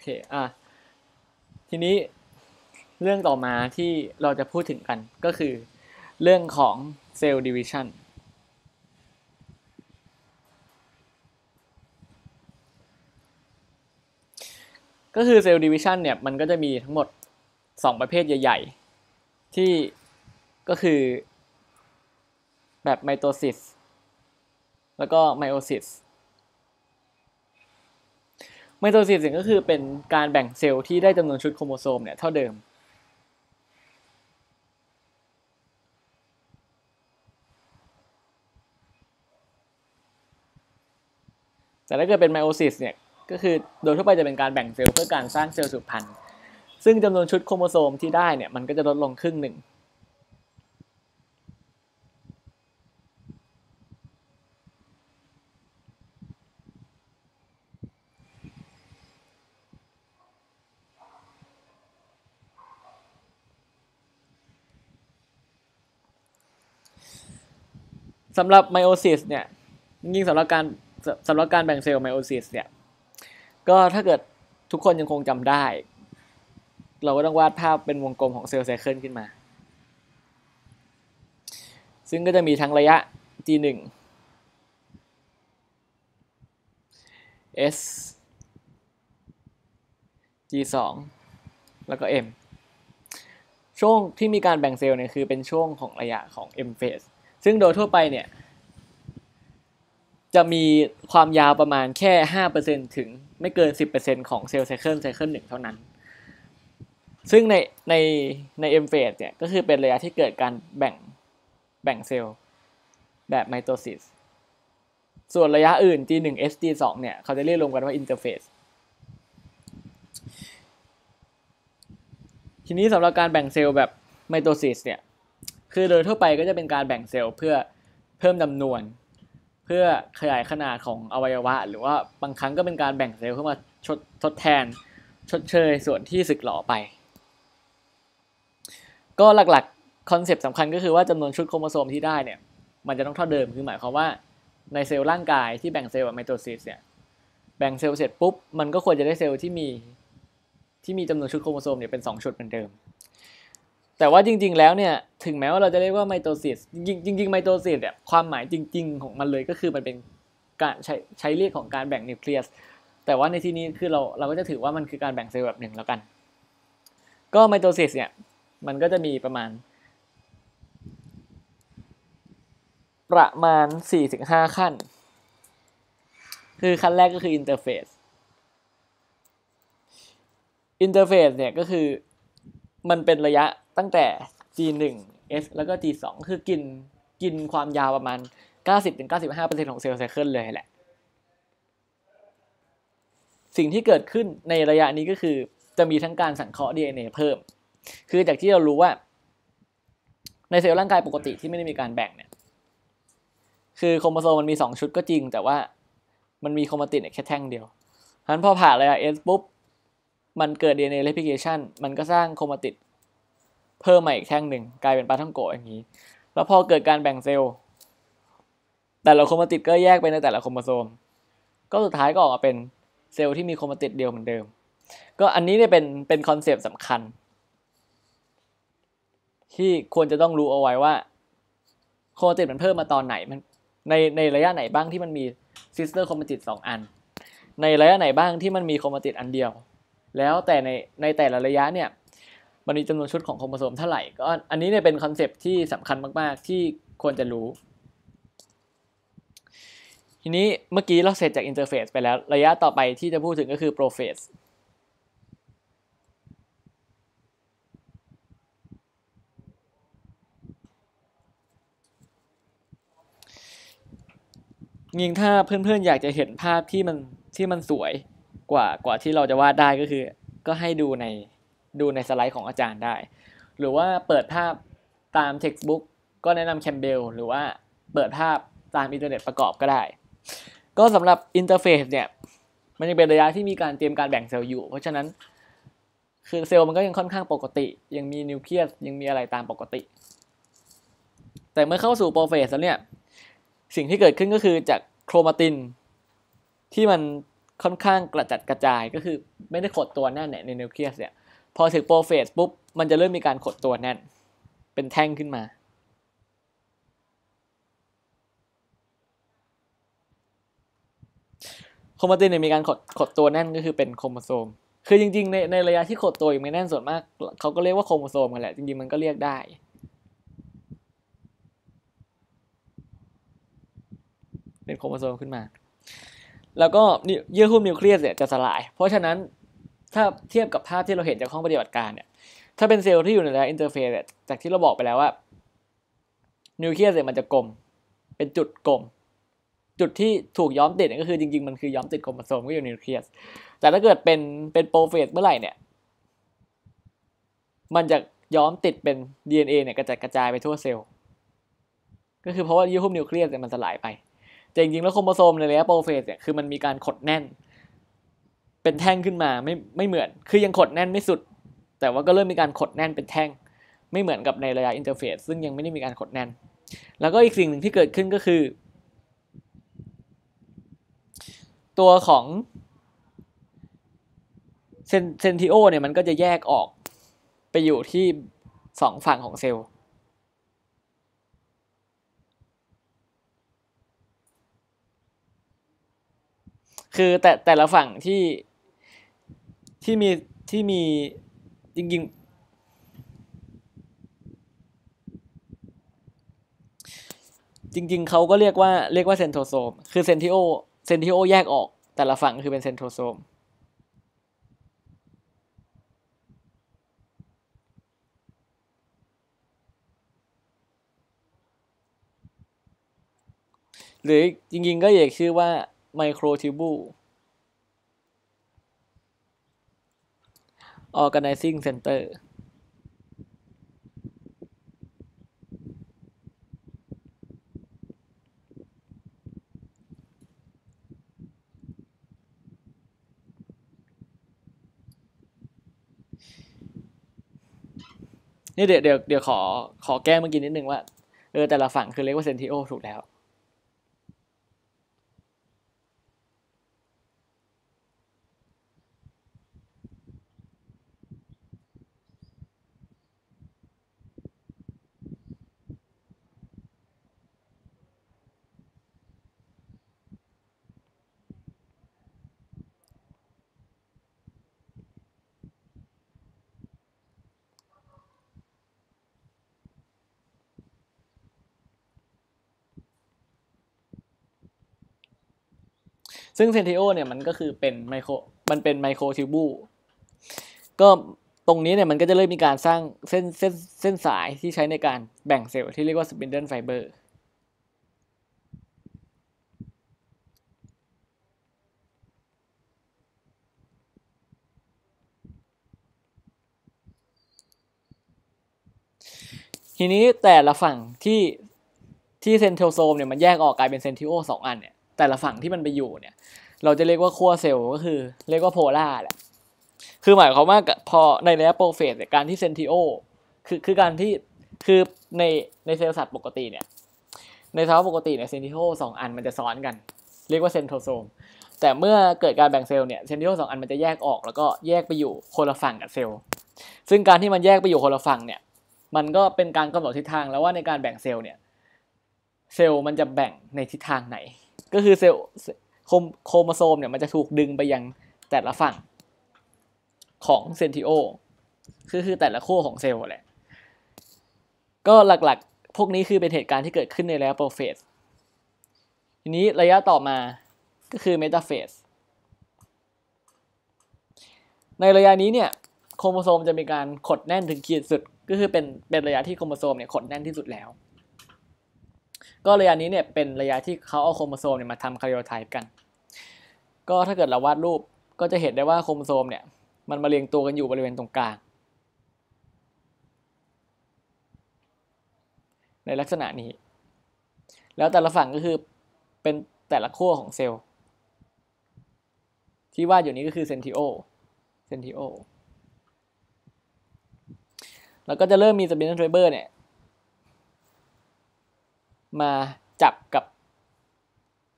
เคอะทีนี้เรื่องต่อมาที่เราจะพูดถึงกันก็คือ เรื่องของ cell division ก็คือ cell division เนี่ยมันก็จะมีทั้งหมด 2 ประเภทใหญ่ ๆ ที่ก็คือแบบไมโตซิสแล้วก็ไมโอซิส ไมโตซิสก็คือเป็นการแบ่งเซลล์ที่ได้จำนวนชุดโครโมโซมเนี่ยเท่าเดิม แต่ถ้าเกิดเป็นไมโอซิสเนี่ยก็คือโดยทั่วไปจะเป็นการแบ่งเซลล์เพื่อการสร้างเซลล์สืบพันธุ์ซึ่งจำนวนชุดโครโมโซมที่ได้เนี่ยมันก็จะลดลงครึ่งหนึ่ง สำหรับไมโอซิสเนี่ยยิ่งสำหรับการสำหรับการแบ่งเซลล์ไมโอซิสเนี่ยก็ถ้าเกิดทุกคนยังคงจำได้ เราก็ต้องวาดภาพเป็นวงกลมของ cell cycle ขึ้นมา ซึ่งก็จะมีทั้งระยะ G1 S G2 แล้วก็ M ช่วงที่มีการแบ่งเซลล์เนี่ยคือเป็นช่วงของระยะของ M phase ซึ่งโดยทั่วไปเนี่ย จะมีความยาวประมาณแค่ห้าเปอร์เซ็นถึงไม่เกินสิบเปอร์เซ็นของ cell cycle cycle หนึ่งเท่านั้น ซึ่งในในใน M phase เนี่ยก็คือเป็นระยะที่เกิดการแบ่งแบ่งเซลล์แบบไมโตซิสส่วนระยะอื่น G1 S G2 เนี่ย เขาจะเรียกรวมกันว่า interphaseทีนี้สำหรับการแบ่งเซลล์แบบไมโตซิสเนี่ย คือโดยทั่วไปก็จะเป็นการแบ่งเซลล์เพื่อเพิ่มจำนวน เพื่อขยายขนาดของอวัยวะ หรือว่าบางครั้งก็เป็นการแบ่งเซลล์เพื่อมาชดทดแทน ชดเชยส่วนที่สึกหรอไป ก็หลักๆ concept สำคัญก็คือว่าจำนวนชุดโครโมโซมที่ได้เนี่ยมันจะต้องเท่าเดิมคือหมายความว่าในเซลล์ร่างกายที่แบ่งเซลล์แบบไมโตซิสเนี่ยแบ่งเซลล์เสร็จปุ๊บมันก็ควรจะได้เซลล์ที่มีที่มีจำนวนชุดโครโมโซมเนี่ยเป็น 2 ชุดเหมือนเดิม แต่ว่าจริง ๆ แล้วเนี่ยถึงแม้ว่าเราจะเรียกว่าไมโตซิสจริงๆไมโตซิสเนี่ยความหมายจริง ๆ ของมันเลยก็คือมันเป็นการใช้ใช้เรียกของการแบ่งนิวเคลียสแต่ว่าในที่นี้คือเราเราก็จะถือว่ามันคือการแบ่งเซลล์แบบหนึ่งแล้วกัน ก็ไมโตซิสเนี่ยมันก็จะมีประมาณ ประมาณ 4-5 ขั้น คือขั้นแรกก็คือ interphase interphase เนี่ยก็คือมันเป็นระยะ ตั้งแต่ G1 S แล้วก็ G2 คือกินกินความยาวประมาณ 90-95%ของ cell cycle เลยแหละ สิ่งที่เกิดขึ้นในระยะนี้ก็คือจะมีทั้งการสังเคราะห์ DNA เพิ่ม คือจากที่เรารู้ว่าในเซลล์ร่างกายปกติที่ไม่ได้มีการแบ่งเนี่ย คือโครโมโซมมันมี 2 ชุดก็จริง แต่ว่ามันมี chromatid แค่แท่งเดียวฉะนั้นพอผ่านระยะ S ปุ๊บ มันเกิด DNA replication มันก็สร้าง chromatid เพิ่มมาอีกแท่งหนึ่งกลายเป็นปาท่องโก๋อย่างนี้ แล้วพอเกิดการแบ่งเซลล์ แต่ละ chromatid ก็แยกไปในแต่ละโครโมโซม ก็สุดท้ายก็ออกมาเป็นเซลล์ที่มี chromatid เดียวเหมือนเดิม ก็อันนี้เนี่ยเป็นเป็น concept สำคัญ ที่ควรจะต้องรู้เอาไว้ว่า chromatid มันเพิ่มมาตอนไหนมันในในระยะไหนบ้างที่มันมี sister chromatid สองอัน ในระยะไหนบ้างที่มันมี chromatid อันเดียว แล้วแต่ในในแต่ละระยะเนี่ย มันมีจำนวนชุดของโครโมโซมเท่าไหร่ก็อันนี้เนี่ยเป็น concept ที่สำคัญมากๆ ที่ควรจะรู้ ทีนี้เมื่อกี้เราเสร็จจาก interphase ไปแล้ว ระยะต่อไปที่จะพูดถึงก็คือ prophaseยิงถ้าเพื่อนๆ อยากจะเห็นภาพที่มันที่มันสวยกว่ากว่าที่เราจะวาดได้ก็คือ ก็ให้ดูใน ดูในสไลด์ของอาจารย์ได้ หรือว่าเปิดภาพตาม textbook ก็แนะนำแคมเบลหรือว่าเปิดภาพตามอินเทอร์เน็ตประกอบก็ได้ ก็สำหรับ interphase เนี่ย มันยังเป็นระยะที่มีการเตรียมการแบ่งเซลล์อยู่ เพราะฉะนั้นคือเซลล์มันก็ยังค่อนข้างปกติ ยังมีนิวเคลียสยังมีอะไรตามปกติ แต่เมื่อเข้าสู่ prophase แล้วเนี่ย สิ่งที่เกิดขึ้นก็คือจาก chromatin ที่มันค่อนข้างกระจัดกระจายก็คือไม่ได้ขดตัวแน่นในนิวเคลียสเนี่ย พอถึง prophase ปุ๊บ มันจะเริ่มมีการขดตัวแน่น เป็นแท่งขึ้นมา chromatin เนี่ยมีการขดขดตัวแน่นก็คือเป็นโครโมโซม คือจริงๆ ในในระยะที่ขดตัวยังไม่แน่นส่วนมากเขาก็เรียกว่าโครโมโซมกันแหละ จริงๆ มันก็เรียกได้เป็นโครโมโซมขึ้นมา แล้วก็เยื่อหุ้มนิวเคลียสเนี่ยจะสลาย เพราะฉะนั้น ถ้าเทียบกับภาพที่เราเห็นจากห้องปฏิบัติการเนี่ย ถ้าเป็นเซลล์ที่อยู่ในระยะ interphase จากที่เราบอกไปแล้วว่านิวเคลียสเนี่ยมันจะกลม เป็นจุดกลม จุดที่ถูกย้อมติดก็คือจริงๆ มันคือย้อมติดโครโมโซมก็อยู่ในนิวเคลียส แต่ถ้าเกิดเป็นเป็น prophase เมื่อไหร่เนี่ย มันจะย้อมติดเป็น DNA เนี่ยกระจายกระจายไปทั่วเซลล์ ก็คือเพราะว่าเยื่อหุ้มนิวเคลียสเนี่ยมันสลายไป แต่จริงๆ แล้วโครโมโซมในระยะ prophase เนี่ยคือมันมีการขดแน่น เป็นแท่งขึ้นมาไม่ไม่เหมือน คือยังขดแน่นไม่สุด แต่ว่าก็เริ่มมีการขดแน่นเป็นแท่ง ไม่เหมือนกับในระยะ interphase ซึ่งยังไม่ได้มีการขดแน่น แล้วก็อีกสิ่งหนึ่งที่เกิดขึ้นก็คือ ตัวของ cen- centriole เนี่ยมันก็จะแยกออกไปอยู่ที่สองฝั่งของเซลล์คือแต่แต่ละฝั่งที่ ที่มีที่มีจริงๆจริง ๆ เขาก็เรียกว่าเรียกว่า centrosome คือ centriole centriole แยกออกแต่ละฝั่งคือเป็น centrosome หรือจริง ๆ ก็เรียกชื่อว่าไมโครทิบู organizing center นี่เดี๋ยวเดี๋ยวเดี๋ยวขอขอแก้เมื่อกี้นิดนึงว่า เออแต่ละฝั่งคือเรียกว่าเซนติโอถูกแล้ว ซึ่ง centriole เนี่ยมันก็คือเป็นไมโครมันเป็น microtubule ก็ตรงนี้เนี่ยมันก็จะเริ่มมีการสร้างเส้นเส้นเส้นสายที่ใช้ในการแบ่งเซลล์ที่เรียกว่า spindle fiber ทีนี้แต่ละฝั่งที่ที่ centrosome เนี่ยมันแยกออกกลายเป็น centriole สองอันเนี่ย แต่ละฝั่งที่มันไปอยู่เนี่ย เราจะเรียกว่าขั้วเซลล์ก็คือ เรียกว่า polar แหละคือหมายความว่าพอในระยะ prophase การที่ centriole คือคือการที่คือในในเซลล์สัตว์ปกติเนี่ย ในสภาวะปกติเนี่ย centriole สองอันมันจะซ้อนกัน เรียกว่า centrosome แต่เมื่อเกิดการแบ่งเซลล์เนี่ย centriole สองอันมันจะแยกออกแล้วก็แยกไปอยู่คนละฝั่งกับเซลล์ ซึ่งการที่มันแยกไปอยู่คนละฝั่งเนี่ยมันก็เป็นการกำหนดทิศทางแล้วว่าในการแบ่งเซลล์เนี่ยเซลล์มันจะแบ่งในทิศทางไหน ก็คือเซลล์โครโมโซมเนี่ยมันจะถูกดึงไปยังแต่ละฝั่งของ centriole คือคือแต่ละขั้วของเซลล์แหละ ก็หลักๆ พวกนี้คือเป็นเหตุการณ์ที่เกิดขึ้นในระยะ prophase ทีนี้ระยะต่อมาก็คือ metaphaseในระยะนี้เนี่ยโครโมโซมจะมีการขดแน่นถึงขีดสุด ก็คือเป็นเป็นระยะที่โครโมโซมเนี่ยขดแน่นที่สุดแล้ว ก็ระยะนี้เนี่ยเป็นระยะที่เขาเอาโครโมโซมเนี่ยมาทำ karyotype กัน ก็ถ้าเกิดเราวาดรูปก็จะเห็นได้ว่าโครโมโซมเนี่ยมันมาเรียงตัวกันอยู่บริเวณตรงกลาง ในลักษณะนี้ แล้วแต่ละฝั่งก็คือเป็นแต่ละขั้วของเซลล์ ที่วาดอยู่นี้ก็คือ centriole centriole แล้วก็จะเริ่มมี spindle fiber เนี่ย มาจับกับ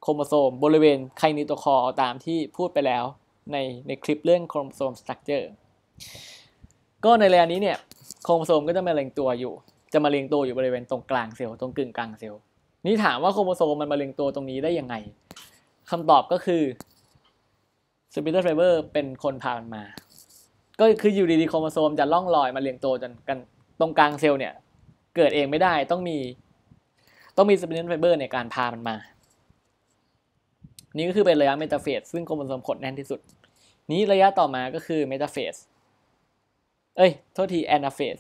โครโมโซมบริเวณ kinetochore ตามที่พูดไปแล้วในในคลิปเรื่อง chromosome structure ก็ในระยะนี้เนี่ยโครโมโซมก็จะมาเรียงตัวอยู่ จะมาเรียงตัวอยู่บริเวณตรงกลางเซลล์ตรงกึ่งกลางเซลล์นี่ถามว่าโครโมโซมมันมาเรียงตัวตรงนี้ได้ยังไงคำตอบก็คือ spindle fiber เป็นคนพามันมา ก็คืออยู่ดีๆโครโมโซมจะล่องลอยมาเรียงตัวจนกันตรงกลางเซลล์เนี่ย เกิดเองไม่ได้ต้องมี ต้องมี spindle fiber ในการพามันมา นี่ก็คือเป็นระยะ metaphase ซึ่งโครโมโซมขดแน่นที่สุด นี้ระยะต่อมาก็คือ metaphase เอ้ย โทษที anaphase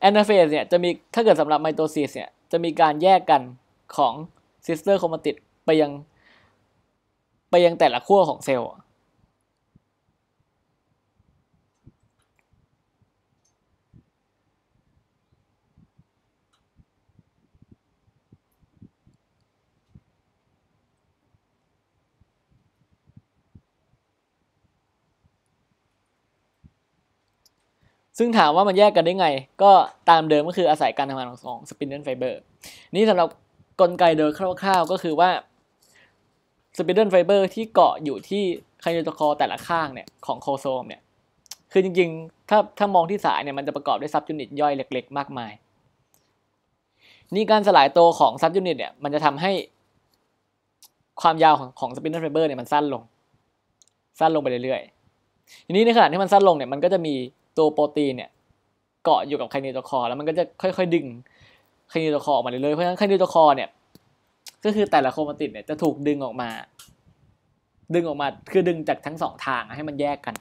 anaphase เนี่ยจะมีถ้าเกิดสำหรับไมโตซิสเนี่ยจะมีการแยกกันของ sister chromatid ไปยัง ไปยังแต่ละขั้วของเซลล์ ซึ่งถามว่ามันแยกกันได้ไง ก็ตามเดิมก็คืออาศัยการทำงานของ spindle fiber นี่สำหรับกลไกโดยคร่าวๆก็คือว่า spindle fiber ที่เกาะอยู่ที่ kinetochore แต่ละข้างเนี่ยของโครโมโซมเนี่ยคือจริงๆ ถ้าถ้ามองที่สายเนี่ยมันจะประกอบด้วย subunit ย่อยเล็ก ๆ มากมาย นี่การสลายตัวของ subunit เนี่ยมันจะทำให้ความยาวของของ spindle fiber เนี่ยมันสั้นลง สั้นลงไปเรื่อยๆทีนี้ในขณะที่มันสั้นลงเนี่ยมันก็จะมี ตัวโปรตีนเนี่ยเกาะอยู่กับ kinetochore แล้วมันก็จะค่อยๆดึง kinetochore ออกมาเรื่อยๆเพราะฉะนั้น kinetochore เนี่ยก็คือแต่ละ chromatid เนี่ยจะถูกดึงออกมา ดึงออกมาคือดึงจากทั้งสองทางให้มันแยกกัน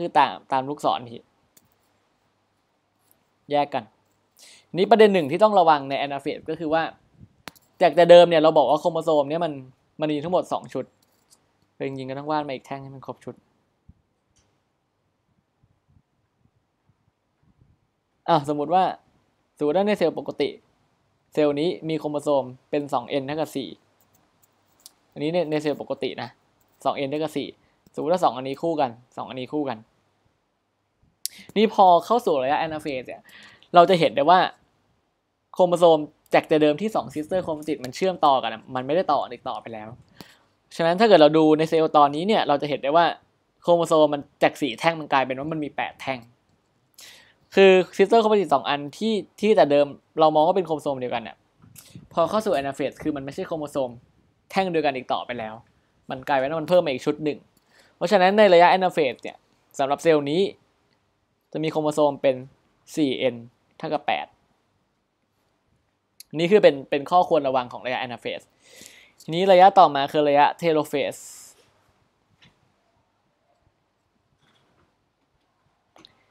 คือตามตามลูกศรที่แยกกัน นี้ประเด็นหนึ่งที่ต้องระวังใน anaphase ก็คือว่า จากแต่เดิมเนี่ยเราบอกว่าโครโมโซมเนี่ยมันมันมีทั้งหมดสองชุดเป็นจริงๆก็ต้องวาดมาอีกแท่งให้มันครบชุด อะสมมติว่าสมมติว่าในเซลล์ปกติ เซลล์นี้มีโครโมโซมเป็น 2n เท่ากับ4อันนี้ในในเซลล์ปกตินะ 2n เท่ากับ4สมมติว่า 2 อันนี้คู่กัน 2 อันนี้คู่กัน นี่พอเข้าสู่ระยะ anaphase เนี่ยเราจะเห็นได้ว่าโครโมโซมจากแต่เดิมที่2 sister chromatid มันเชื่อมต่อกัน มันไม่ได้ต่ออีกต่อไปแล้ว ฉะนั้นถ้าเกิดเราดูในเซลล์ตอนนี้เนี่ยเราจะเห็นได้ว่าโครโมโซมมันจากสี่แท่งมันกลายเป็นว่ามันมี 8 แท่ง คือ sister chromatid สองอันที่ที่แต่เดิมเรามองว่าเป็นโครโมโซมเดียวกันเนี่ยพอเข้าสู่ anaphase คือมันไม่ใช่โครโมโซมแท่งเดียวกันอีกต่อไปแล้ว มันกลายเป็นว่ามันเพิ่มมาอีกชุดหนึ่ง เพราะฉะนั้นในระยะ anaphase เนี่ยสำหรับเซลล์นี้ จะมีโครโมโซมเป็น 4n เท่ากับ 8 นี่คือเป็นเป็นข้อควรระวังของระยะ anaphase ทีนี้ระยะต่อมาคือระยะ telophase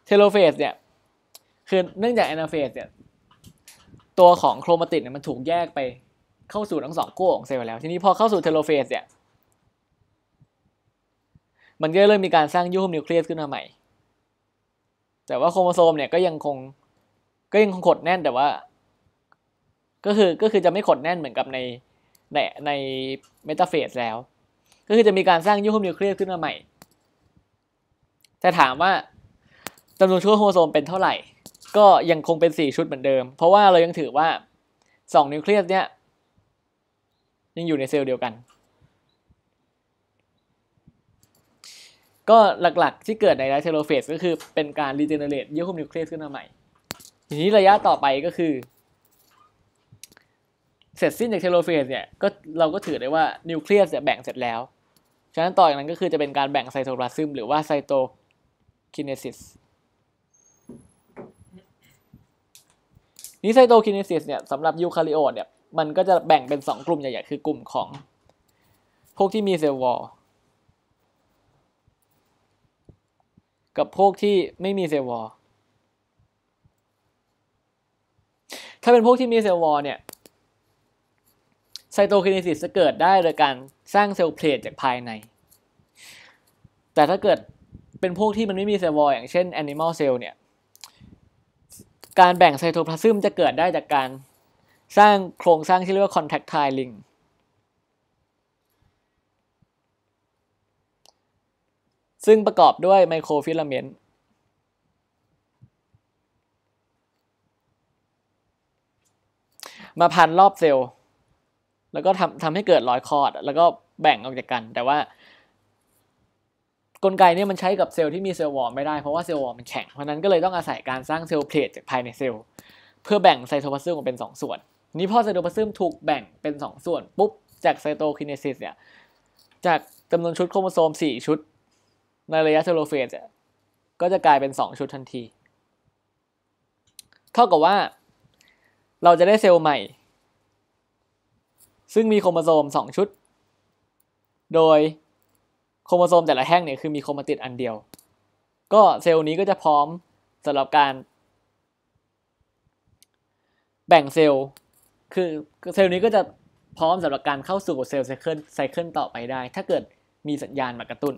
telophase เนี่ย คือเนื่องจาก anaphase เนี่ยตัวของ chromatid เนี่ยมันถูกแยกไปเข้าสู่ทั้งสองขั้วของเซลล์แล้ว ทีนี้พอเข้าสู่ telophase เนี่ยมันก็เริ่มมีการสร้างเยื่อหุ้มนิวเคลียสขึ้นมาใหม่ แต่ว่าโครโมโซมเนี่ยก็ยังคงก็ยังคงขดแน่นแต่ว่า ก็คือก็คือจะไม่ขดแน่นเหมือนกับในในใน metaphase แล้ว ก็คือจะมีการสร้างเยื่อหุ้มนิวเคลียสขึ้นมาใหม่ แต่ถามว่าจำนวนชุดโครโมโซมเป็นเท่าไหร่ ก็ยังคงเป็นสี่ชุดเหมือนเดิม เพราะว่าเรายังถือว่าสองนิวเคลียสเนี่ยยังอยู่ในเซลล์เดียวกัน ก็หลักๆที่เกิดในใน telophase ก็คือเป็นการ regenerate เยื่อหุ้มนิวเคลียสขึ้นมาใหม่ ทีนี้ระยะต่อไปก็คือ เสร็จสิ้นจาก telophase เนี่ยก็เราก็ถือได้ว่านิวเคลียสแบ่งเสร็จแล้ว ฉะนั้นต่อจากนั้นก็คือจะเป็นการแบ่งไซโตพลาซึมหรือว่า cytokinesis นี้ cytokinesis เนี่ยสำหรับยูคาริโอตเนี่ยมันก็จะแบ่งเป็น 2 กลุ่มใหญ่ๆ คือกลุ่มของ พวกที่มี cell wall กับพวกที่ไม่มี cell wall ถ้าเป็นพวกที่มี cell wall เนี่ย cytokinesis จะเกิดได้โดยการสร้าง cell plate จากภายใน แต่ถ้าเกิดเป็นพวกที่มันไม่มี cell wall อย่างเช่น animal cell เนี่ย การแบ่งไซโตพลาซึมจะเกิดได้จากการสร้างโครงสร้างที่เรียกว่า contractile ring ซึ่งประกอบด้วย microfilament มาพันรอบเซลล์ แล้วก็ทำทำให้เกิดรอยคอร์ดแล้วก็แบ่งออกจากกัน แต่ว่า กลไกเนี่ยมันใช้กับเซลล์ที่มี cell wall ไม่ได้เพราะว่า cell wall มันแข็ง เพราะนั้นก็เลยต้องอาศัยการสร้าง cell plate จากภายในเซลล์เพื่อแบ่งไซโทพลาซึมออกเป็น 2 ส่วน นี้พอไซโทพลาซึมถูกแบ่งเป็น 2 ส่วนปุ๊บจาก cytokinesis เนี่ยจากจำนวนชุดโครโมโซม 4 ชุด ในระยะ telophase ก็จะกลายเป็น 2 ชุดทันที เท่ากับว่า เราจะได้เซลล์ใหม่ ซึ่งมีโครโมโซม 2 ชุด โดย โครโมโซมแต่ละแท่งเนี่ยคือมี chromatid อันเดียว ก็เซลล์นี้ก็จะพร้อมสำหรับการแบ่งเซลล์ คือเซลล์นี้ก็จะพร้อมสำหรับการเข้าสู่ cell cycle cycle ต่อไปได้ ถ้าเกิดมีสัญญาณมากระตุ้น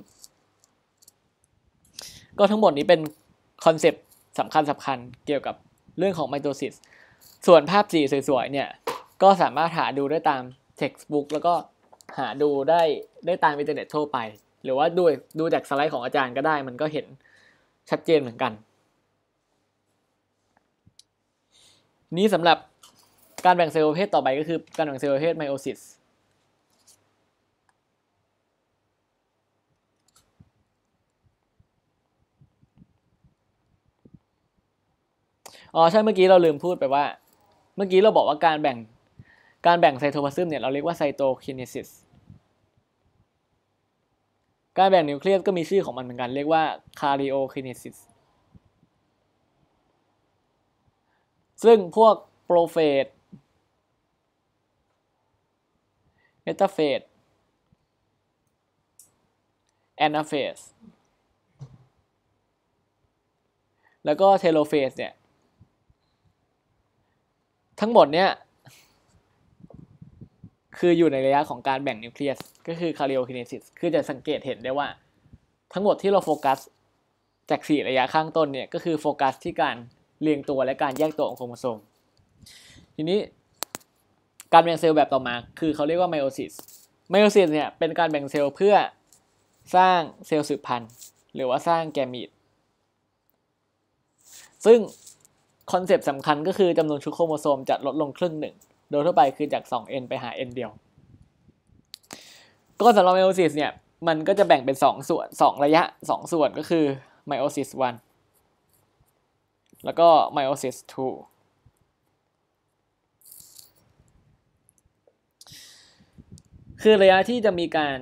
ก็ทั้งหมดนี้เป็นคอนเซปต์สำคัญสำคัญเกี่ยวกับเรื่องของไมโตซิส ส่วนภาพสีสวยๆเนี่ย ก็สามารถหาดูได้ตาม textbook แล้วก็หาดูได้ได้ตามอินเทอร์เน็ตทั่วไป หรือว่าดูดูจากสไลด์ของอาจารย์ก็ได้ มันก็เห็นชัดเจนเหมือนกัน นี้สำหรับการแบ่งเซลล์ประเภทต่อไปก็คือการแบ่งเซลล์ประเภทไมโอซิสอ๋อใช่เมื่อกี้เราลืมพูดไปว่า เมื่อกี้เราบอกว่าการแบ่งการแบ่งไซโทพลาซึมเนี่ยเราเรียกว่า cytokinesis การแบ่งนิวเคลียสก็มีชื่อของมันเหมือนกันเรียกว่า karyokinesis ซึ่งพวก prophase metaphase anaphase แล้วก็ telophase เนี่ย ทั้งหมดเนี่ย คืออยู่ในระยะของการแบ่งนิวเคลียสก็คือ karyokinesis คือจะสังเกตเห็นได้ว่า ทั้งหมดที่เราโฟกัสจากสี่ระยะข้างต้นเนี่ยก็คือโฟกัสที่การเรียงตัวและการแยกตัวของโครโมโซม ทีนี้การแบ่งเซลล์แบบต่อมา คือเขาเรียกว่าไมโอซิส ไมโอซิสเนี่ยเป็นการแบ่งเซลล์เพื่อสร้างเซลล์สืบพันธุ์ หรือว่าสร้างแกมีดซึ่งคอนเซปต์สำคัญก็คือจำนวนชุดโครโมโซมจะลดลงครึ่งหนึ่ง โดยทั่วไปคือจาก 2n ไปหา n เดียว ก็สำหรับไมโอซิสเนี่ย มันก็จะแบ่งเป็น 2 ส่วน 2 ระยะ 2 ส่วนก็คือไมโอซิส1แล้วก็ไมโอซิส2คือระยะที่จะมีการ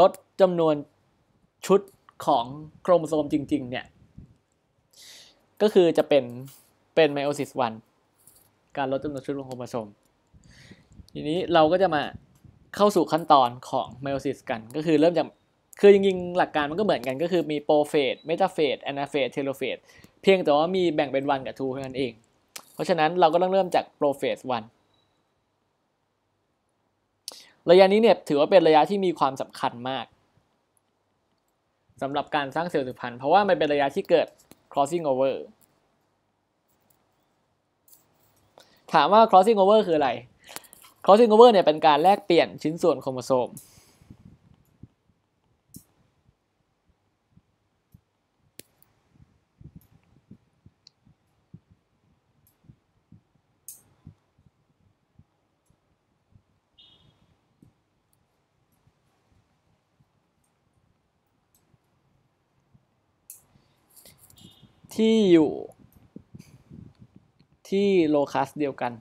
ลดจำนวนชุดของโครโมโซมจริง ๆ เนี่ย ก็คือจะเป็นเป็นไมโอซิส one การลดจำนวนชุดโครโมโซม ทีนี้เราก็จะมาเข้าสู่ขั้นตอนของไมโอซิสกัน ก็คือเริ่มจากคือจริงๆ หลักการมันก็เหมือนกันก็คือมี prophase metaphase anaphase telophase เพียงแต่ว่ามีแบ่งเป็น one กับ two เท่านั้นเอง เพราะฉะนั้นเราก็ต้องเริ่มจาก prophase oneระยะนี้เนี่ยถือว่าเป็นระยะที่มีความสำคัญมากสำหรับการสร้างเซลล์สืบพันธุ์เพราะว่ามันเป็นระยะที่เกิด crossing over ถามว่า crossing over คืออะไร crossing over เนี่ยเป็นการแลกเปลี่ยนชิ้นส่วนโครโมโซมที่อยู่ ที่โลคัสเดียวกัน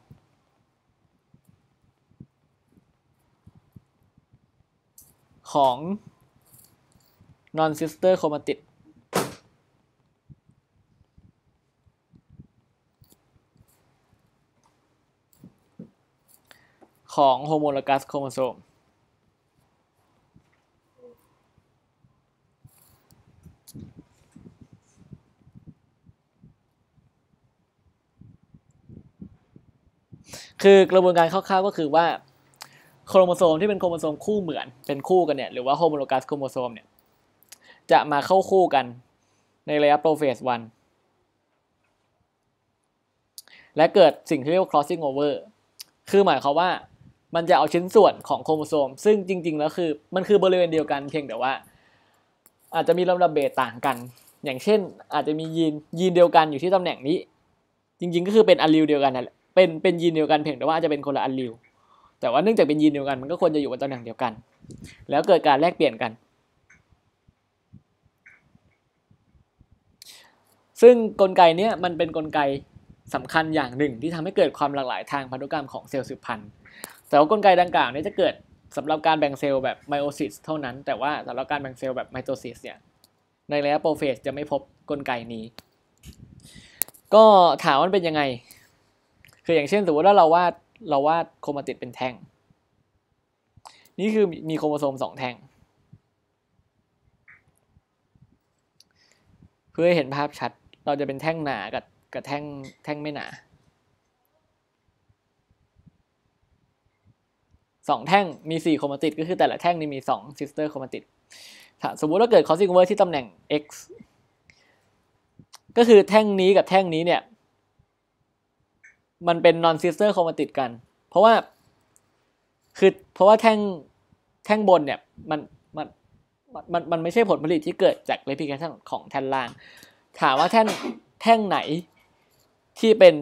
ของ non sister chromatic ของโฮโมโลกัสโครโมโซม คือกระบวนการคร่าวๆก็คือว่าโครโมโซมที่เป็นโครโมโซมคู่เหมือนเป็นคู่กันเนี่ยหรือว่า homologous chromosome เนี่ยจะมาเข้าคู่กันในระยะ prophase one และเกิดสิ่งที่เรียกว่า crossing over คือหมายความว่ามันจะเอาชิ้นส่วนของโครโมโซม ซึ่งจริง ๆ แล้วคือมันคือบริเวณเดียวกันเพียงแต่ว่า อาจจะมีลำดับเบสต่างกัน อย่างเช่นอาจจะมียีนยีนเดียวกันอยู่ที่ตำแหน่งนี้ จริง ๆ ก็คือเป็นอะลีลเดียวกันนั่นแหละ เป็นเป็นยีนเดียวกันเพียงแต่ว่าอาจจะเป็นคนละอะลีล แต่ว่าเนื่องจากเป็นยีนเดียวกันมันก็ควรจะอยู่บนตำแหน่งเดียวกัน แล้วเกิดการแลกเปลี่ยนกัน ซึ่งกลไกเนี้ยมันเป็นกลไกสำคัญอย่างหนึ่งที่ทำให้เกิดความหลากหลายทางพันธุกรรมของเซลล์สืบพันธุ์ แต่ว่ากลไกดังกล่าวนี้จะเกิดสำหรับการแบ่งเซลล์แบบไมโอซิสเท่านั้น แต่ว่าสำหรับการแบ่งเซลล์แบบไมโตซิสเนี่ย ในระยะโปรเฟสจะไม่พบกลไกนี้ ก็ถามว่าเป็นยังไง คืออย่างเช่นสมมติว่าเราวาดเราวาดโครมาติดเป็นแท่ง นี่คือมีโครโมโซมสองแท่ง เพื่อให้เห็นภาพชัด เราจะเป็นแท่งหนากับกับแท่งแท่งไม่หนาสองแท่งมีสี่โครมาติดก็คือแต่ละแท่งนี่มีสอง sister chromatidสมมุติว่าเกิด crossing over ที่ตำแหน่ง x ก็คือแท่งนี้กับแท่งนี้เนี่ย มันเป็น non sister chromatid กัน เพราะว่า คือเพราะว่าแท่งแท่งบนเนี่ยมันมันมันมันไม่ใช่ผลผลิตที่เกิดจาก replication ของแท่นล่าง ถามว่าแท่นแท่งไหนที่เป็น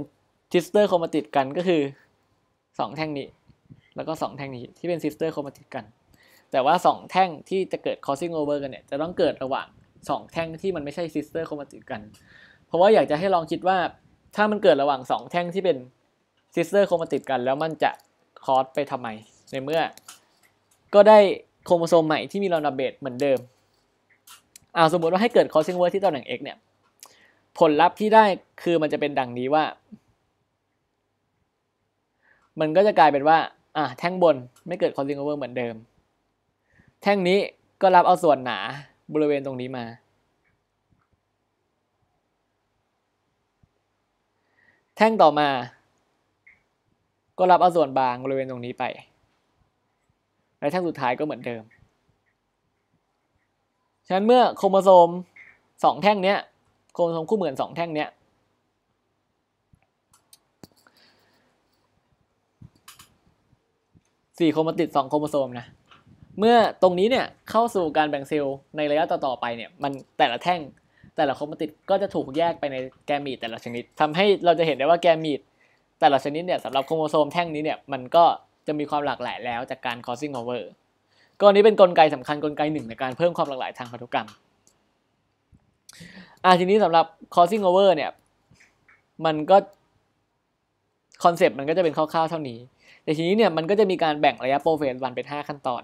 sister chromatid กันก็คือสองแท่งนี้ แล้วก็สองแท่งนี้ที่เป็น sister chromatid กัน แต่ว่าสองแท่งที่จะเกิด crossing over กันเนี่ยจะต้องเกิดระหว่างสองแท่งที่มันไม่ใช่ sister chromatid กัน เพราะว่าอยากจะให้ลองคิดว่า ถ้ามันเกิดระหว่างสองแท่งที่เป็น sister chromatid กัน แล้วมันจะคอสไปทำไม ในเมื่อ ก็ได้โครโมโซมใหม่ที่มีลอนดับเบสเหมือนเดิมเอาสมมติว่าให้เกิด crossing over ที่ตำแหน่ง x เนี่ย ผลลัพธ์ที่ได้คือมันจะเป็นดังนี้ว่า มันก็จะกลายเป็นว่า อะแท่งบนไม่เกิด crossing over เหมือนเดิม แท่งนี้ก็รับเอาส่วนหนาบริเวณตรงนี้มา แท่งต่อมา ก็รับเอาส่วนบางบริเวณตรงนี้ไป และแท่งสุดท้ายก็เหมือนเดิม ฉะนั้นเมื่อโครโมโซมสองแท่งเนี้ย โครโมโซมคู่เหมือนสองแท่งเนี้ยสี่โครโมติดสองโครโมโซมนะ เมื่อตรงนี้เนี่ยเข้าสู่การแบ่งเซลล์ในระยะต่อๆไปเนี่ย มันแต่ละแท่ง แต่ละโครโมติดก็จะถูกแยกไปในแกมีดแต่ละชนิดทำให้เราจะเห็นได้ว่าแกมีดแต่ละชนิดเนี่ยสำหรับโครโมโซมแท่งนี้เนี่ยมันก็จะมีความหลากหลายแล้วจากการ crossing over ก็นี้เป็นนกลไกสำคัญกลไกหนึ่งในการเพิ่มความหลากหลายทางพันธุกรรมอ่าทีนี้สำหรับ crossing over เนี่ยมันก็concept มันก็จะเป็นคร่าวๆเท่านี้ แต่ทีนี้เนี่ยมันก็จะมีการแบ่งระยะ prophase one เป็น 5 ขั้นตอน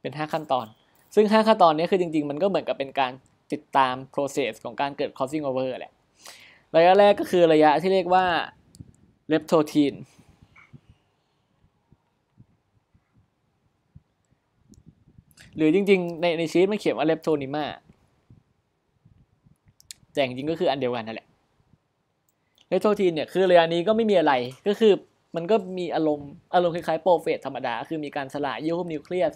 เป็น 5 ขั้นตอน ซึ่ง 5 ขั้นตอนนี้คือจริงๆ มันก็เหมือนกับเป็นการติดตาม process ของการเกิด crossing over แหละ ระยะแรกก็คือระยะที่เรียกว่า leptotene หรือจริงๆ ในในชีตมันเขียนว่า leptonema แต่จริงๆก็คืออันเดียวกันนั่นแหละ leptotene เนี่ยคือระยะนี้ก็ไม่มีอะไรก็คือมันก็มีอารมณ์อารมณ์คล้ายๆโปรเฟสธรรมดา คือมีการสลายเยื่อหุ้มนิวเคลียส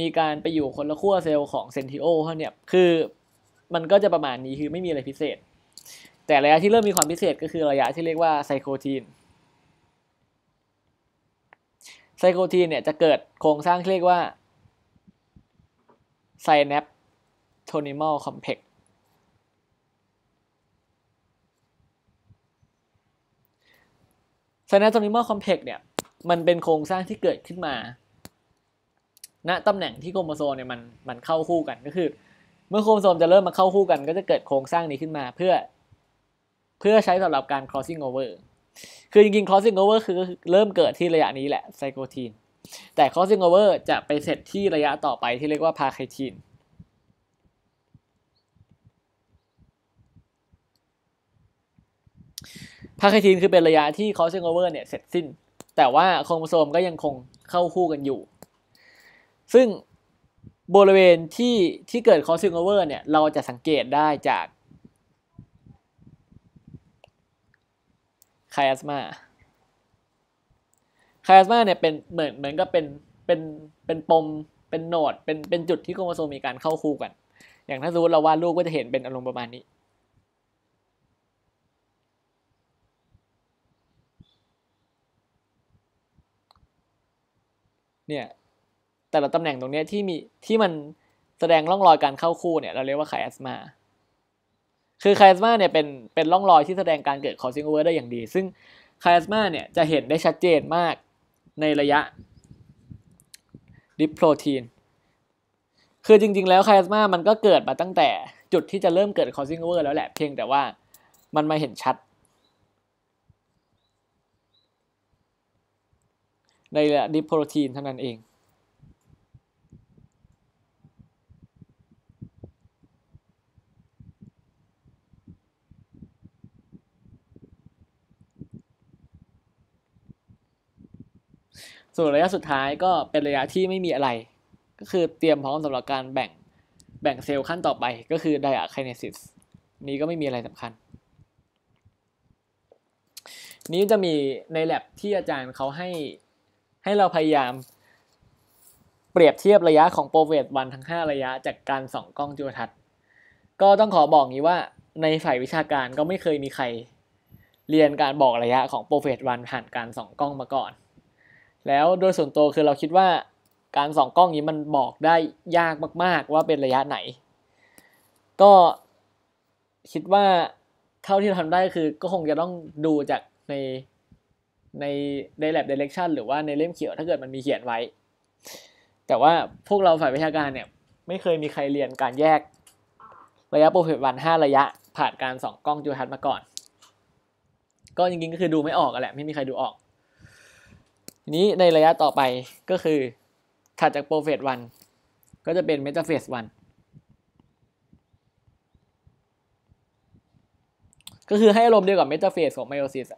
มีการไปอยู่คนละขั้วเซลล์ของเซนทริโอลเนี่ยคือมันก็จะประมาณนี้คือไม่มีอะไรพิเศษ แต่ระยะที่เริ่มมีความพิเศษก็คือระยะที่เรียกว่า zygotene zygotene เนี่ยจะเกิดโครงสร้างเรียกว่าsynaptonemal complex synaptonemal complex เนี่ยมันเป็นโครงสร้างที่เกิดขึ้นมา ณตำแหน่งที่โครโมโซมเนี่ยมันมันเข้าคู่กันก็คือ เมื่อโครโมโซมจะเริ่มมาเข้าคู่กัน ก็จะเกิดโครงสร้างนี้ขึ้นมาเพื่อ เพื่อใช้สำหรับการ crossing over คือจริงๆ crossing over คือเริ่มเกิดที่ระยะนี้แหละ zygoteneแต่ crossing over จะไปเสร็จที่ระยะต่อไปที่เรียกว่าพาไคทีนพาไคทีนคือเป็นระยะที่ crossing over เนี่ยเสร็จสิ้น แต่ว่าโครโมโซมก็ยังคงเข้าคู่กันอยู่ ซึ่งบริเวณที่ที่เกิด crossing over เนี่ยเราจะสังเกตได้จากไคอัสมาไคอัสมาเนี่ยเป็นเหมือนเหมือนกับเป็นเป็นเป็นปมเป็นโนดเป็นเป็นจุดที่โครโมโซมมีการเข้าคู่กัน อย่างถ้าสมมติเราวาดรูปก็จะเห็นเป็นอารมณ์ประมาณนี้เนี่ย แต่ละตำแหน่งตรงเนี้ยที่มีที่มันแสดงร่องรอยการเข้าคู่เนี่ยเราเรียกว่าไคอัสมาคือคาสมาเนี่ยเป็นเป็นร่องรอยที่แสดงการเกิด crossing over ได้อย่างดี ซึ่งคาสมาเนี่ยจะเห็นได้ชัดเจนมากในระยะดิโปรตีนคือจริงๆแล้วคาสมามันก็เกิดมาตั้งแต่จุดที่จะเริ่มเกิด crossing over แล้วแหละเพียงแต่ว่ามันมาเห็นชัด ในระยะดิโปรตีนเท่านั้นเอง ส่วนระยะสุดท้ายก็เป็นระยะที่ไม่มีอะไร ก็คือเตรียมพร้อมสำหรับการแบ่งแบ่งเซลล์ขั้นต่อไปก็คือไดอะไคเนซิสนี้ก็ไม่มีอะไรสำคัญ นี้จะมีในแ a บที่อาจารย์เขาให้ให้เราพยายามเปรียบเทียบระยะของโปรเวตวันทั้ง 5 ระยะจากการส่องกล้องจุลทรรศน์ ก็ต้องขอบอกงี้ว่าในฝ่ายวิชาการก็ไม่เคยมีใคร เรียนการบอกระยะของโปรเฟตวันผ่านการส่องกล้องมาก่อน แล้วโดยส่วนตัวคือเราคิดว่าการส่องกล้องนี้มันบอกได้ยากมาก ๆ ว่าเป็นระยะไหน ก็คิดว่าเท่าที่ทำได้คือก็คงจะต้องดูจากในในใน lab direction หรือว่าในเล่มเขียวถ้าเกิดมันมีเขียนไว้ แต่ว่าพวกเราฝ่ายวิชาการเนี่ย ไม่เคยมีใครเรียนการแยกระยะ prophase one 5ระยะ ผ่านการส่องกล้องจุลทรรศน์มาก่อน ก็จริงๆก็คือดูไม่ออกอะแหละไม่มีใครดูออก ทีนี้ในระยะต่อไปก็คือถัดจาก prophase one ก็จะเป็น metaphase one ก็คือให้อารมณ์เดียวกับเมตาเฟสของไมโอซิส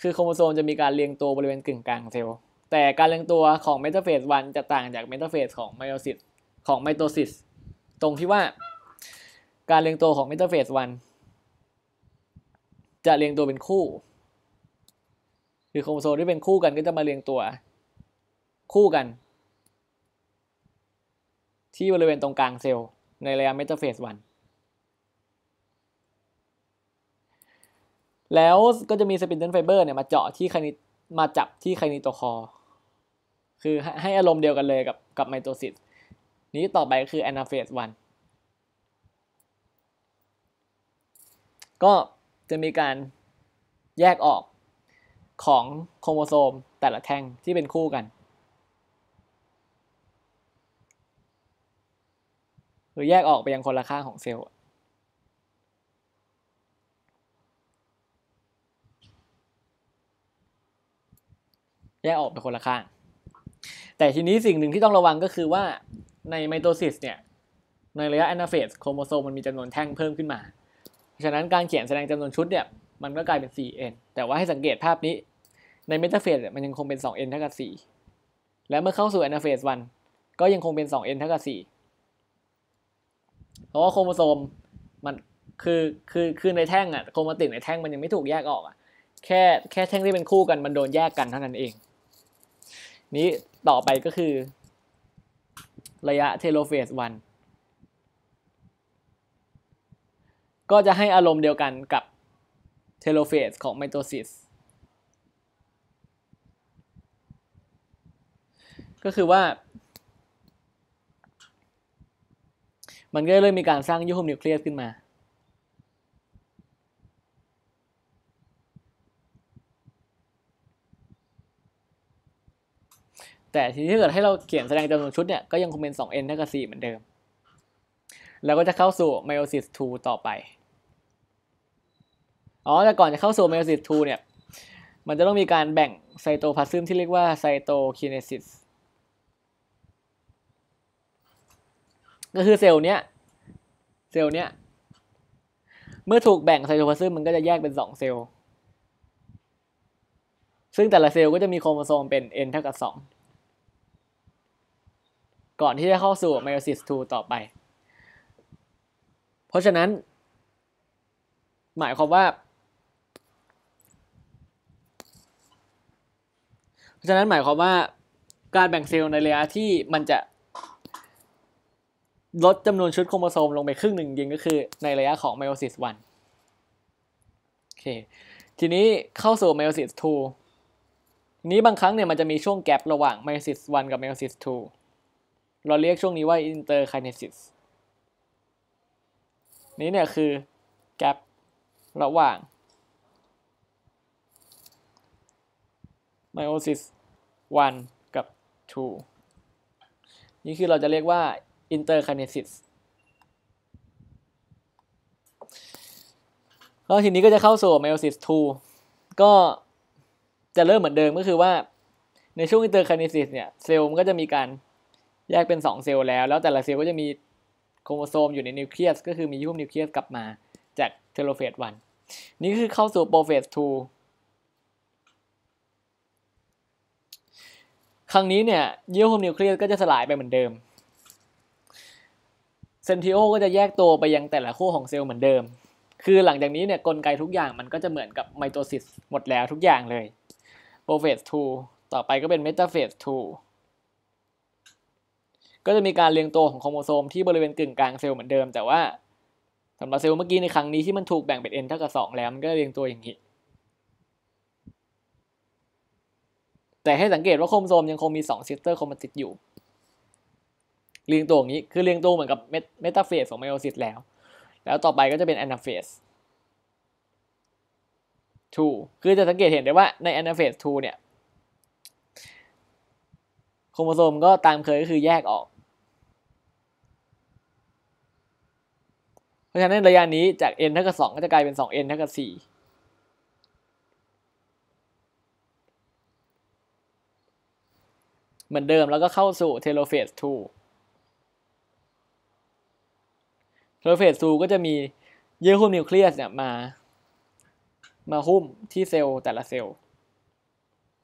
คือโครโมโซมจะมีการเรียงตัวบริเวณกึ่งกลางเซลล์ แต่การเรียงตัวของ metaphase one จะต่างจากเมตาเฟสของไมโอซิสของไมโตซิสตรงที่ว่าการเรียงตัวของ metaphase one จะเรียงตัวเป็นคู่ คือโครโมโซมที่เป็นคู่กันก็จะมาเรียงตัว คู่กัน ที่บริเวณตรงกลางเซลล์ในระยะ metaphase one แล้วก็จะมี spindle fiber เนี่ยมาเจาะที่คนิมาจับที่ kinetochoreคือให้อารมณ์เดียวกันเลยกับกับไมโตซิสนี้ต่อไปคือแอนาเฟสวันก็จะมีการแยกออก ของโครโมโซมแต่ละแท่งที่เป็นคู่กัน หรือแยกออกไปยังคนละข้างของเซลล์แยกออกไปคนละข้าง แต่ทีนี้สิ่งหนึ่งที่ต้องระวังก็คือว่าในไมโตซิสเนี่ยในระยะแอนาเฟสโครโมโซมมันมีจำนวนแท่งเพิ่มขึ้นมาเพราะฉะนั้นการเขียนแสดงจำนวนชุดเนี่ย มันก็กลายเป็น 4n แต่ว่าให้สังเกตภาพนี้ในเมตาเฟสมันยังคงเป็น 2n เท่ากับ 4 และเมื่อเข้าสู่แอนาเฟส1ก็ยังคงเป็น 2n เท่ากับ 4 เพราะว่าโครโมโซมมันคือคือคือในแท่งอะโครมาติดในแท่งมันยังไม่ถูกแยกออกอะแค่แค่แท่งที่เป็นคู่กันมันโดนแยกกันเท่านั้นเอง นี้ต่อไปก็คือ ระยะเทโลเฟสวันก็จะให้อารมณ์เดียวกันกับ ทโลเฟสของไมโตซิสก็คือว่า มันก็เริ่มมีการสร้างยุโฮมนิวเคลียสขึ้นมาแต่ทีนี้ถ้าเกิดให้เราเขียนแสดงจำนวนชุดเนี่ยก็ยังคงเป็น 2n เท่ากับ4เหมือนเดิม แล้วก็จะเข้าสู่ meiosis 2 ต่อไป อ๋อแต่ก่อนจะเข้าสู่ meiosis 2เนี่ย มันจะต้องมีการแบ่งไซโตพลาซึมที่เรียกว่าไซโตคินเนซิสก็คือเซลล์เนี้ยเซลล์เนี้ยเมื่อถูกแบ่งไซโตพลาซึมมันก็จะแยกเป็นสองเซลล์ซึ่งแต่ละเซลล์ก็จะมีโครโมโซมเป็น n เท่ากับสองก่อนที่จะเข้าสู่ไมโอซิส 2 ต่อไป เพราะฉะนั้น หมายความว่า เพราะฉะนั้นหมายความว่าการแบ่งเซลล์ในระยะที่มันจะลดจำนวนชุดโครโมโซมลงไปครึ่งหนึ่งจริงก็คือในระยะของไมโอซิส1โอเคทีนี้เข้าสู่ไมโอซิส2ทีนี้บางครั้งเนี่ยมันจะมีช่วง gap ระหว่างไมโอซิส1กับไมโอซิส2เราเรียกช่วงนี้ว่า interkinesis นี้เนี่ยคือ gap ระหว่าง meiosis 1 กับ 2 นี่คือเราจะเรียกว่า interkinesis แล้วทีนี้ก็จะเข้าสู่ meiosis 2 ก็จะเริ่มเหมือนเดิมก็คือว่าในช่วง interkinesis เนี่ยเซลล์มันก็จะมีการแยกเป็น 2 เซลล์แล้ว แล้วแต่ละเซลล์ก็จะมีโครโมโซมอยู่ในนิวเคลียสก็คือมีเยื่อหุ้มนิวเคลียสกลับมาจากเทโลเฟส1นี่คือเข้าสู่โปรเฟส2 ครั้งนี้เนี่ยเยื่อหุ้มนิวเคลียสก็จะสลายไปเหมือนเดิมcentriole ก็จะแยกตัวไปยังแต่ละคู่ของเซลล์เหมือนเดิม คือหลังจากนี้เนี่ยกลไกทุกอย่างมันก็จะเหมือนกับไมโตซิสหมดแล้วทุกอย่างเลย prophase 2 ต่อไปก็เป็น metaphase 2 ก็จะมีการเรียงตัวของโครโมโซมที่บริเวณกึ่งกลางเซลล์เหมือนเดิม แต่ว่าสำหรับเซลล์เมื่อกี้ในครั้งนี้ที่มันถูกแบ่งเป็น n เท่ากับ2แล้วมันก็เรียงตัวอย่างนี้ แต่ให้สังเกตว่าโครโมโซมยังคงมี2 sister chromatid อยู่ เรียงตัวอย่างนี้คือเรียงตัวเหมือนกับเมตาเฟสของไมโอซิสแล้ว แล้วต่อไปก็จะเป็นแอนาเฟส2คือจะสังเกตเห็นได้ว่าในแอนาเฟส2เนี่ยโครโมโซมก็ตามเคยก็คือแยกออก เพราะฉะนั้นระยะนี้จาก n เท่ากับ2ก็จะกลายเป็น 2n เท่ากับ4 เหมือนเดิมแล้วก็เข้าสู่ telophase 2 telophase 2ก็จะมีเยื่อหุ้มนิวเคลียสเนี่ยมา มาหุ้มที่เซลล์แต่ละเซลล์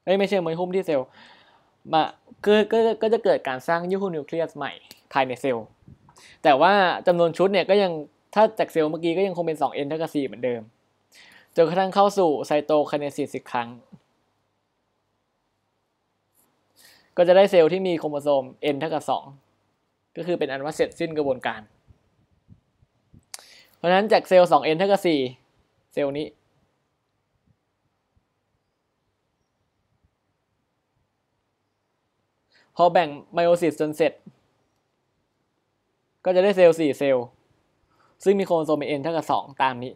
เอ้ยไม่ใช่มาหุ้มที่เซลล์มาก็ก็ก็จะเกิดการสร้างเยื่อหุ้มนิวเคลียสใหม่ภายในเซลล์ แต่ว่าจำนวนชุดเนี่ยก็ยังถ้าจากเซลล์เมื่อกี้ก็ยังคงเป็น 2n เท่ากับ4เหมือนเดิมจนกระทั่งเข้าสู่ cytokinesis อีกครั้ง ก็จะได้เซลล์ที่มีโครโมโซม n เท่ากับ2ก็คือเป็นอันว่าเสร็จสิ้นกระบวนการ เพราะฉะนั้นจากเซลล์ 2n เท่ากับ4เซลล์นี้ พอแบ่ง meiosis จนเสร็จ ก็จะได้เซลล์4เซลล์ซึ่งมีโครโมโซม n เท่ากับ2ตามนี้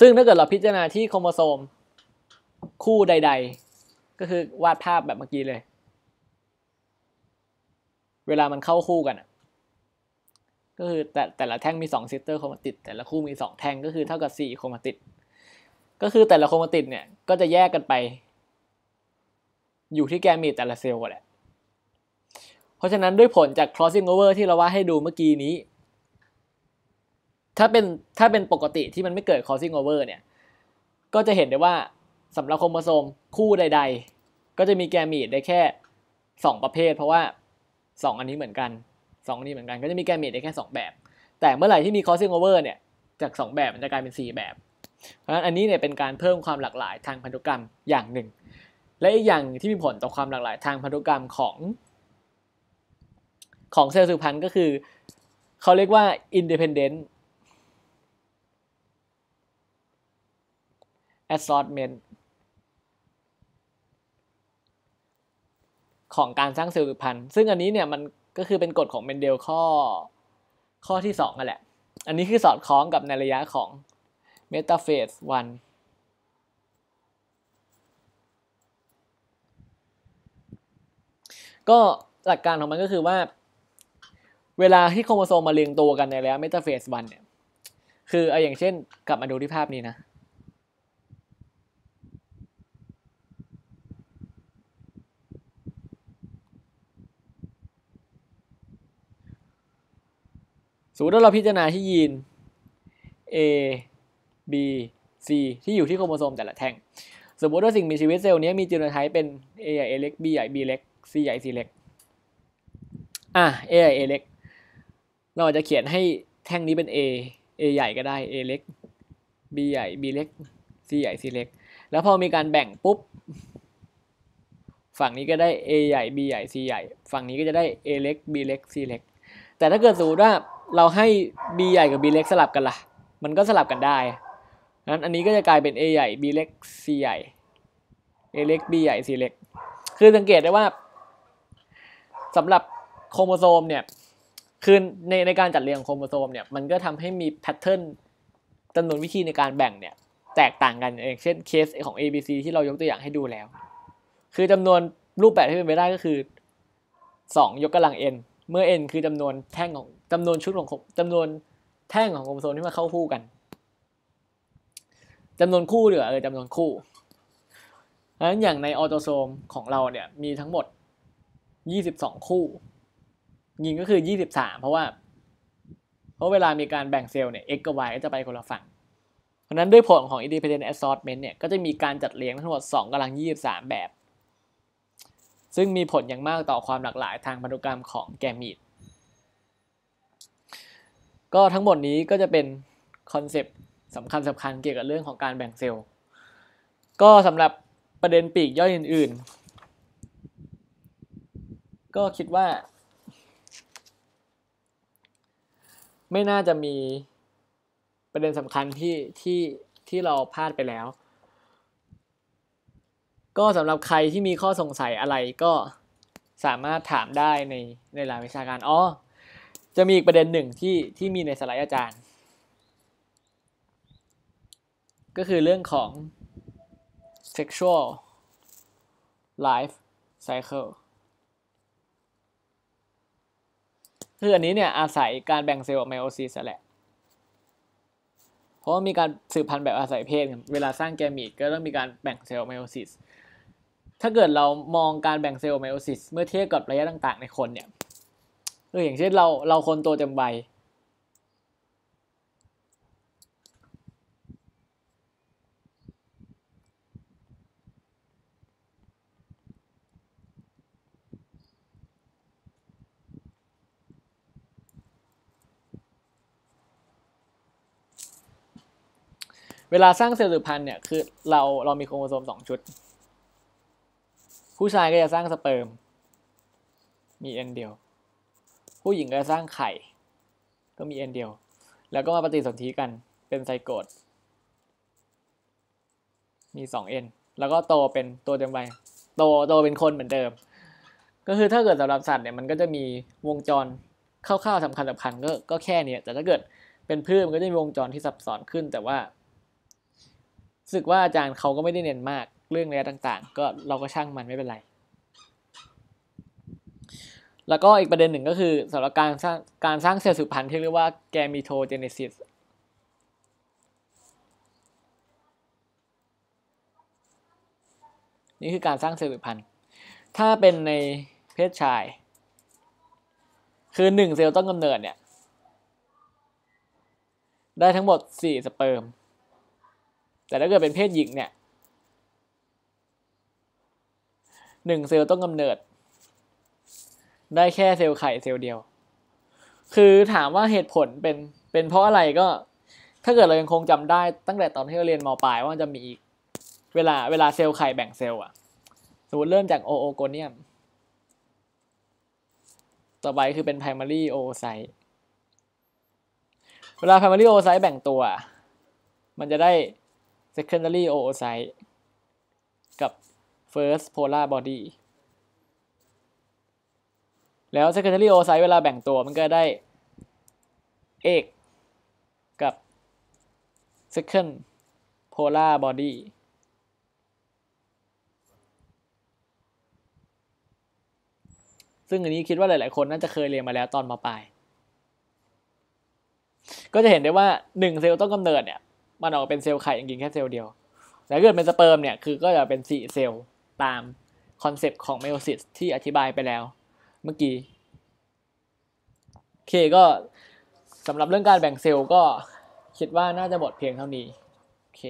ซึ่งถ้าเกิดเราพิจารณาที่โครโมโซมคู่ใด ๆ ก็คือวาดภาพแบบเมื่อกี้เลย เวลามันเข้าคู่กันก็คือแต่แต่ละแท่งมี2 sister chromatid แต่ละคู่มี 2 แท่งก็คือเท่ากับ 4 chromatid ก็คือแต่ละ chromatid เนี่ยก็จะแยกกันไป อยู่ที่แกมีแต่ละเซลล์แหละ เพราะฉะนั้นด้วยผลจาก crossing over ที่เราวาดให้ดูเมื่อกี้นี้ ถ้าเป็นถ้าเป็นปกติที่มันไม่เกิด crossing over เนี่ย ก็จะเห็นได้ว่าสำหรับโครโมโซมคู่ใด ๆ ก็จะมีแกมีดได้แค่ 2 ประเภท เพราะว่า 2 อันนี้เหมือนกัน 2 อันนี้เหมือนกัน ก็จะมีแกมีดได้แค่ 2 แบบ แต่เมื่อไหร่ที่มี crossing over เนี่ยจาก 2 แบบมันจะกลายเป็น 4 แบบ เพราะฉะนั้นอันนี้เนี่ยเป็นการเพิ่มความหลากหลายทางพันธุกรรมอย่างหนึ่ง และอีกอย่างที่มีผลต่อความหลากหลายทางพันธุกรรมของ ของเซลล์สืบพันธุ์ก็คือเขาเรียกว่า independent assortment ของการสร้างเซลล์สืบพันธุ์ ซึ่งอันนี้เนี่ยมันก็คือเป็นกฎของเมนเดลข้อข้อที่2นั่นแหละ อันนี้คือสอดคล้องกับในระยะของ metaphase 1ก็หลักการของมันก็คือว่า เวลาที่โครโมโซมมาเรียงตัวกันในระยะ metaphase 1เนี่ย คือเอาอย่างเช่นกลับมาดูที่ภาพนี้นะ สมมติว่าเราพิจารณาที่ยีน A B C ที่อยู่ที่โครโมโซมแต่ละแท่ง สมมติว่าสิ่งมีชีวิตเซลล์นี้มีจีโนไทป์เป็น A ใหญ่ A เล็ก B ใหญ่ B เล็ก C ใหญ่ C เล็ก อะ A ใหญ่ A เล็ก เราอาจจะเขียนให้แท่งนี้เป็น A A ใหญ่ก็ได้ A เล็ก B ใหญ่ B เล็ก C ใหญ่ C เล็ก แล้วพอมีการแบ่งปุ๊บ ฝั่งนี้ก็ได้ A ใหญ่ B ใหญ่ C ใหญ่ ฝั่งนี้ก็จะได้ A เล็ก B เล็ก C เล็ก แต่ถ้าเกิดสมมติว่า เราให้ B ใหญ่กับ B เล็กสลับกันล่ะ มันก็สลับกันได้นั้นอันนี้ก็จะกลายเป็น A ใหญ่ B เล็ก C ใหญ่ A เล็ก B ใหญ่ C เล็ก คือสังเกตได้ว่าสำหรับโครโมโซมเนี่ย คือในในการจัดเรียงโครโมโซมเนี่ย มันก็ทำให้มี pattern จำนวนวิธีในการแบ่งเนี่ย แตกต่างกันเองเช่นเคสของ ABC ที่เรายกตัวอย่างให้ดูแล้ว คือจำนวนรูปแบบที่เป็นไปได้ก็คือ 2 ยกกำลัง n เมื่อ n คือจำนวนแท่งของ จำนวนชุดของจำนวนแท่งของโครโมโซมที่มาเข้าคู่กันจำนวนคู่เหลือเออจำนวนคู่เพราะฉะนั้นอย่างใน autosome ของเราเนี่ยมีทั้งหมด 22 คู่ ยิงก็คือ 23 เพราะว่า เพราะเวลามีการแบ่งเซลล์เนี่ย x กับ y ก็จะไปคนละฝั่ง เพราะนั้นด้วยผลของ independent assortment เนี่ยก็จะมีการจัดเรียงทั้งหมด 2กำลัง 23 แบบ ซึ่งมีผลอย่างมากต่อความหลากหลายทางพันธุกรรมของแกมีด ก็ทั้งหมดนี้ก็จะเป็นคอนเซปต์สำคัญสำคัญเกี่ยวกับเรื่องของการแบ่งเซลล์ ก็สำหรับประเด็นปีกย่อยอื่น ๆ ก็คิดว่า ไม่น่าจะมีประเด็นสำคัญที่ที่ที่เราพลาดไปแล้ว ก็สำหรับใครที่มีข้อสงสัยอะไรก็สามารถถามได้ในในหลายวิชาการอ๋อ จะมีอีกประเด็นหนึ่งที่ที่มีในสไลด์อาจารย์ ก็คือเรื่องของ sexual life cycle คืออันนี้เนี่ยอาศัยการแบ่งเซลล์ไมโอซิสแหละ เพราะว่ามีการสืบพันธุ์แบบอาศัยเพศ เวลาสร้างแกมีดก็ต้องมีการแบ่งเซลล์ meiosis ถ้าเกิดเรามองการแบ่งเซลล์ meiosis เมื่อเทียบกับระยะต่างๆในคนเนี่ย เอออย่างเช่นเราเราคนตัวเต็มวัยเวลาสร้างเซลล์สืบพันธุ์เนี่ยคือเราเรามีโครโมโซมสองชุด ผู้ชายก็จะสร้างสเปิร์ม มี n เดียว ผู้หญิงก็สร้างไข่ ก็มี n เดียว แล้วก็มาปฏิสนธิกันเป็น zygote มีสอง n แล้วก็โตเป็นตัวเต็มวัยโตโตเป็นคนเหมือนเดิม ก็คือถ้าเกิดสำหรับสัตว์เนี่ยมันก็จะมีวงจรคร่าวๆสำคัญสำคัญก็ก็แค่นี้แต่ถ้าเกิดเป็นพืชมันก็จะมีวงจรที่ซับซ้อนขึ้น แต่ว่ารู้สึกว่าอาจารย์เขาก็ไม่ได้เน้นมากเรื่องระยะต่าง ๆ ก็เราก็ช่างมันไม่เป็นไร แล้วก็อีกประเด็นหนึ่งก็คือสำหรับการสร้างการสร้างเซลล์สืบพันธุ์ที่เรียกว่า gametogenesis นี่คือการสร้างเซลล์สืบพันธุ์ ถ้าเป็นในเพศชาย คือหนึ่งเซลล์ต้นกำเนิดเนี่ย ได้ทั้งหมดสี่สเปิร์ม แต่ถ้าเกิดเป็นเพศหญิงเนี่ยหนึ่งเซลล์ต้นกำเนิด ได้แค่เซลล์ไข่เซลล์เดียว คือถามว่าเหตุผลเป็นเป็นเพราะอะไรก็ ถ้าเกิดเรายังคงจำได้ตั้งแต่ตอนที่เราเรียนมปลายว่าจะมีอีกเวลาเวลาเซลล์ไข่แบ่งเซลล์อะสมมติเริ่มจากโอโอโกเนียม ต่อไปคือเป็น primary oocyte เวลา primary oocyte แบ่งตัว มันจะได้ secondary oocyte กับ first polar body แล้ว secondary oocyte เวลาแบ่งตัวมันก็ได้ egg กับ second polar body ซึ่งอันนี้คิดว่าหลาย ๆ คนน่าจะเคยเรียนมาแล้วตอนม.ปลาย ก็จะเห็นได้ว่าหนึ่งเซลล์ต้นกำเนิดเนี่ย มันออกเป็นเซลล์ไข่จริงๆแค่เซลล์เดียว แต่เกิดเป็นสเปิร์มเนี่ย คือก็จะเป็นสี่เซลล์ตาม concept ของ meiosis ที่อธิบายไปแล้ว เมื่อกี้โอเคก็สำหรับเรื่องการแบ่งเซลล์ก็คิดว่าน่าจะหมดเพียงเท่านี้โอเค